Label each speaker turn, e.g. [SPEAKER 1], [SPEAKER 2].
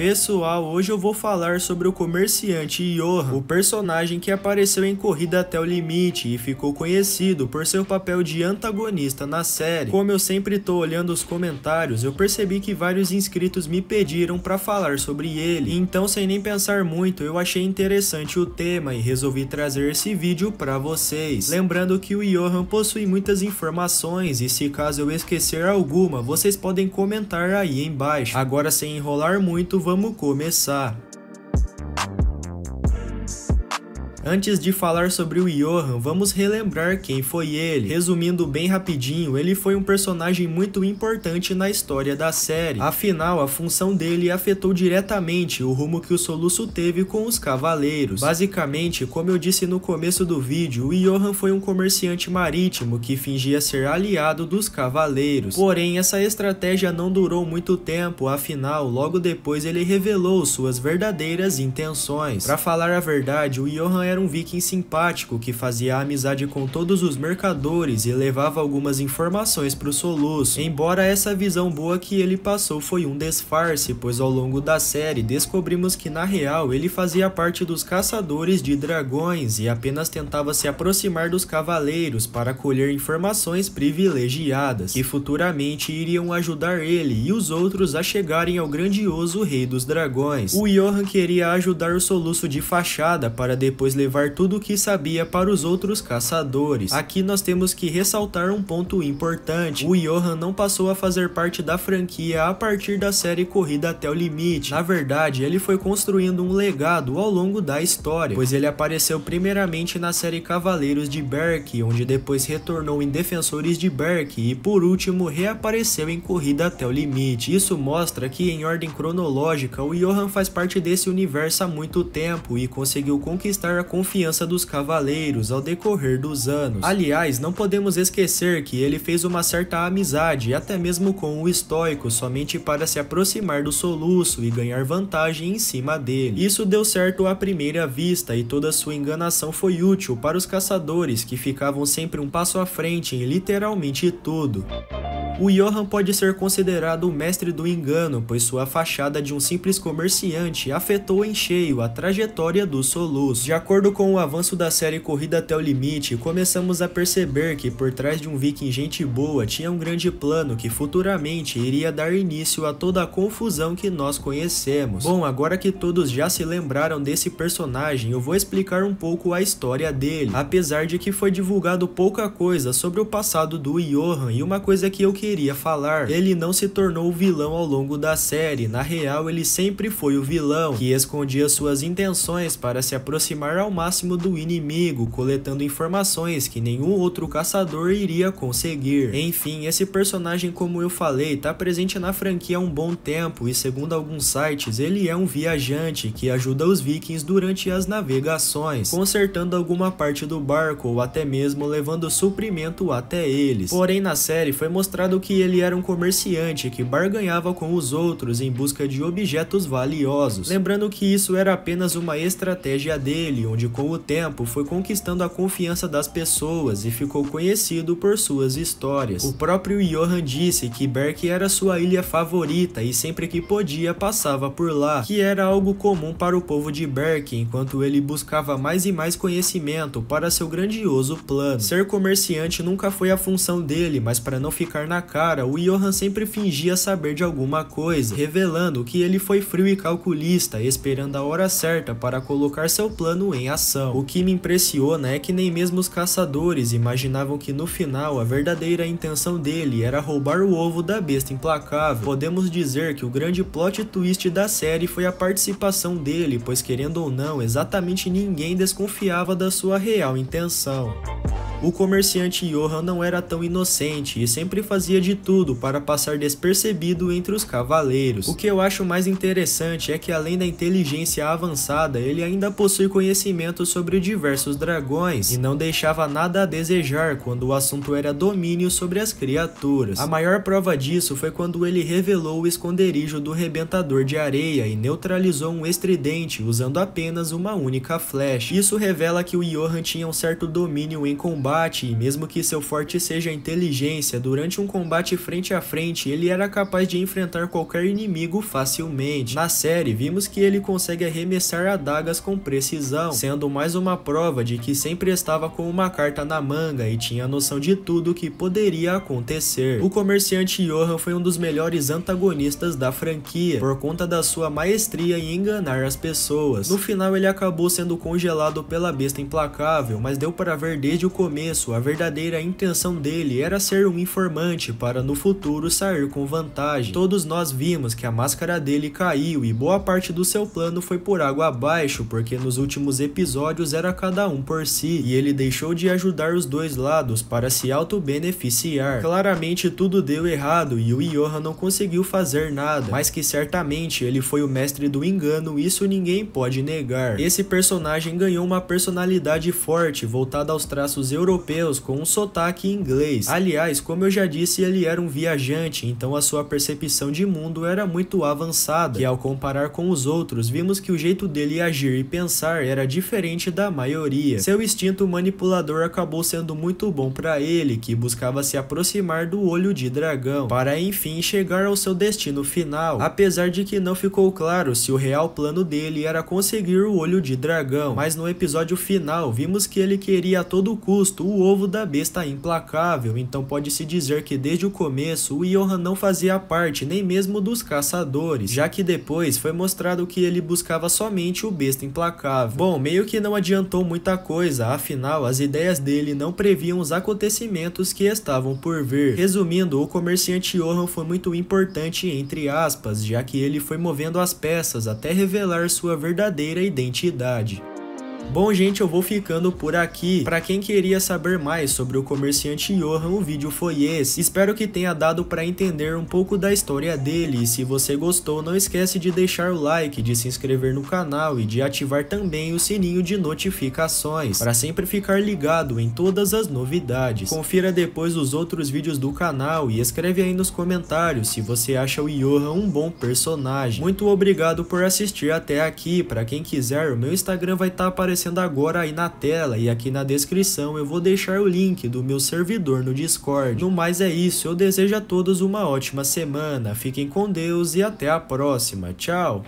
[SPEAKER 1] Pessoal, hoje eu vou falar sobre o comerciante Johan, o personagem que apareceu em Corrida até o Limite e ficou conhecido por seu papel de antagonista na série. Como eu sempre tô olhando os comentários, eu percebi que vários inscritos me pediram para falar sobre ele, então sem nem pensar muito, eu achei interessante o tema e resolvi trazer esse vídeo para vocês. Lembrando que o Johan possui muitas informações e se caso eu esquecer alguma, vocês podem comentar aí embaixo. Agora sem enrolar muito, vamos começar. Antes de falar sobre o Johan, vamos relembrar quem foi ele. Resumindo bem rapidinho, ele foi um personagem muito importante na história da série. Afinal, a função dele afetou diretamente o rumo que o Soluço teve com os Cavaleiros. Basicamente, como eu disse no começo do vídeo, o Johan foi um comerciante marítimo que fingia ser aliado dos Cavaleiros. Porém, essa estratégia não durou muito tempo, afinal, logo depois ele revelou suas verdadeiras intenções. Para falar a verdade, o Johan era um viking simpático que fazia amizade com todos os mercadores e levava algumas informações para o Soluço. Embora essa visão boa que ele passou foi um disfarce, pois ao longo da série descobrimos que na real ele fazia parte dos caçadores de dragões e apenas tentava se aproximar dos cavaleiros para colher informações privilegiadas que futuramente iriam ajudar ele e os outros a chegarem ao grandioso rei dos dragões. O Johan queria ajudar o Soluço de fachada para depois levar tudo o que sabia para os outros caçadores. Aqui nós temos que ressaltar um ponto importante. O Johan não passou a fazer parte da franquia a partir da série Corrida até o Limite. Na verdade, ele foi construindo um legado ao longo da história, pois ele apareceu primeiramente na série Cavaleiros de Berk, onde depois retornou em Defensores de Berk e por último reapareceu em Corrida até o Limite. Isso mostra que em ordem cronológica o Johan faz parte desse universo há muito tempo e conseguiu conquistar a confiança dos cavaleiros ao decorrer dos anos. Aliás, não podemos esquecer que ele fez uma certa amizade até mesmo com o estoico somente para se aproximar do soluço e ganhar vantagem em cima dele. Isso deu certo à primeira vista e toda sua enganação foi útil para os caçadores que ficavam sempre um passo à frente em literalmente tudo. O Johan pode ser considerado o mestre do engano, pois sua fachada de um simples comerciante afetou em cheio a trajetória do Solus. De acordo com o avanço da série Corrida até o Limite, começamos a perceber que por trás de um viking gente boa tinha um grande plano que futuramente iria dar início a toda a confusão que nós conhecemos. Bom, agora que todos já se lembraram desse personagem, eu vou explicar um pouco a história dele, apesar de que foi divulgado pouca coisa sobre o passado do Johan e uma coisa que eu queria queria falar. Ele não se tornou o vilão ao longo da série, na real ele sempre foi o vilão, que escondia suas intenções para se aproximar ao máximo do inimigo, coletando informações que nenhum outro caçador iria conseguir. Enfim, esse personagem como eu falei, tá presente na franquia há um bom tempo e segundo alguns sites, ele é um viajante que ajuda os vikings durante as navegações, consertando alguma parte do barco ou até mesmo levando suprimento até eles. Porém na série foi mostrado que ele era um comerciante que barganhava com os outros em busca de objetos valiosos. Lembrando que isso era apenas uma estratégia dele, onde com o tempo foi conquistando a confiança das pessoas e ficou conhecido por suas histórias. O próprio Johan disse que Berk era sua ilha favorita e sempre que podia passava por lá, que era algo comum para o povo de Berk, enquanto ele buscava mais e mais conhecimento para seu grandioso plano. Ser comerciante nunca foi a função dele, mas para não ficar na cara, o Johan sempre fingia saber de alguma coisa, revelando que ele foi frio e calculista, esperando a hora certa para colocar seu plano em ação. O que me impressiona é que nem mesmo os caçadores imaginavam que no final a verdadeira intenção dele era roubar o ovo da besta implacável. Podemos dizer que o grande plot twist da série foi a participação dele, pois querendo ou não, exatamente ninguém desconfiava da sua real intenção. O comerciante Johan não era tão inocente e sempre fazia de tudo para passar despercebido entre os cavaleiros. O que eu acho mais interessante é que além da inteligência avançada, ele ainda possui conhecimento sobre diversos dragões e não deixava nada a desejar quando o assunto era domínio sobre as criaturas. A maior prova disso foi quando ele revelou o esconderijo do rebentador de areia e neutralizou um estridente usando apenas uma única flecha. Isso revela que o Johan tinha um certo domínio em combate combate e mesmo que seu forte seja a inteligência, durante um combate frente a frente, ele era capaz de enfrentar qualquer inimigo facilmente. Na série, vimos que ele consegue arremessar adagas com precisão, sendo mais uma prova de que sempre estava com uma carta na manga e tinha noção de tudo que poderia acontecer. O comerciante Johan foi um dos melhores antagonistas da franquia, por conta da sua maestria em enganar as pessoas. No final ele acabou sendo congelado pela besta implacável, mas deu para ver desde o começo a verdadeira intenção dele era ser um informante para no futuro sair com vantagem. Todos nós vimos que a máscara dele caiu e boa parte do seu plano foi por água abaixo, porque nos últimos episódios era cada um por si, e ele deixou de ajudar os dois lados para se auto-beneficiar. Claramente tudo deu errado e o Johan não conseguiu fazer nada, mas que certamente ele foi o mestre do engano, isso ninguém pode negar. Esse personagem ganhou uma personalidade forte, voltada aos traços europeus com um sotaque inglês. Aliás, como eu já disse, ele era um viajante, então a sua percepção de mundo era muito avançada, e ao comparar com os outros, vimos que o jeito dele agir e pensar era diferente da maioria. Seu instinto manipulador acabou sendo muito bom para ele, que buscava se aproximar do olho de dragão, para enfim chegar ao seu destino final, apesar de que não ficou claro se o real plano dele era conseguir o olho de dragão, mas no episódio final vimos que ele queria a todo custo o ovo da besta implacável, então pode-se dizer que desde o começo o Johan não fazia parte nem mesmo dos caçadores, já que depois foi mostrado que ele buscava somente o besta implacável. Bom, meio que não adiantou muita coisa, afinal as ideias dele não previam os acontecimentos que estavam por vir. Resumindo, o comerciante Johan foi muito importante entre aspas, já que ele foi movendo as peças até revelar sua verdadeira identidade. Bom, gente, eu vou ficando por aqui. Para quem queria saber mais sobre o comerciante Johan, o vídeo foi esse. Espero que tenha dado para entender um pouco da história dele. E se você gostou, não esquece de deixar o like, de se inscrever no canal e de ativar também o sininho de notificações, para sempre ficar ligado em todas as novidades. Confira depois os outros vídeos do canal e escreve aí nos comentários se você acha o Johan um bom personagem. Muito obrigado por assistir até aqui. Para quem quiser, o meu Instagram vai estar tá aparecendo aparecendo agora aí na tela e aqui na descrição eu vou deixar o link do meu servidor no Discord. No mais é isso, eu desejo a todos uma ótima semana, fiquem com Deus e até a próxima, tchau!